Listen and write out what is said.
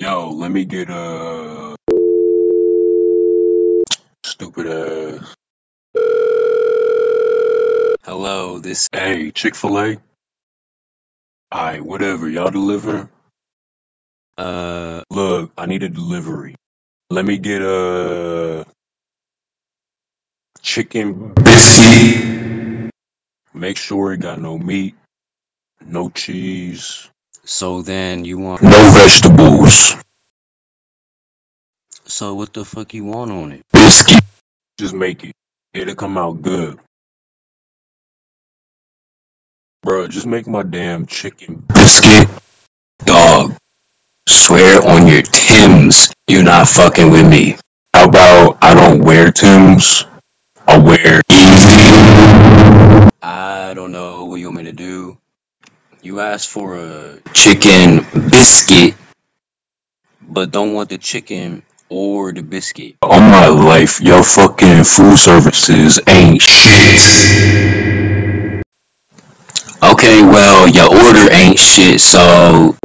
Yo, let me get a stupid ass. Hello, this. Hey, Chick Fil A. Whatever. Y'all deliver. Uh, Look, I need a delivery. Let me get a chicken biscuit. Make sure it got no meat, no cheese, so then you want. no vegetables. So what the fuck you want on it? Biscuit. Just make it. It'll come out good. Bro, just make my damn chicken biscuit. Dog, swear on your Tims you're not fucking with me. How about I don't wear Tim's? I wear Yeezy. I don't know what you want me to do. You asked for a, Chicken biscuit. but don't want the chicken or the biscuit. On my life, your fucking food services ain't shit. Okay, well, your order ain't shit, so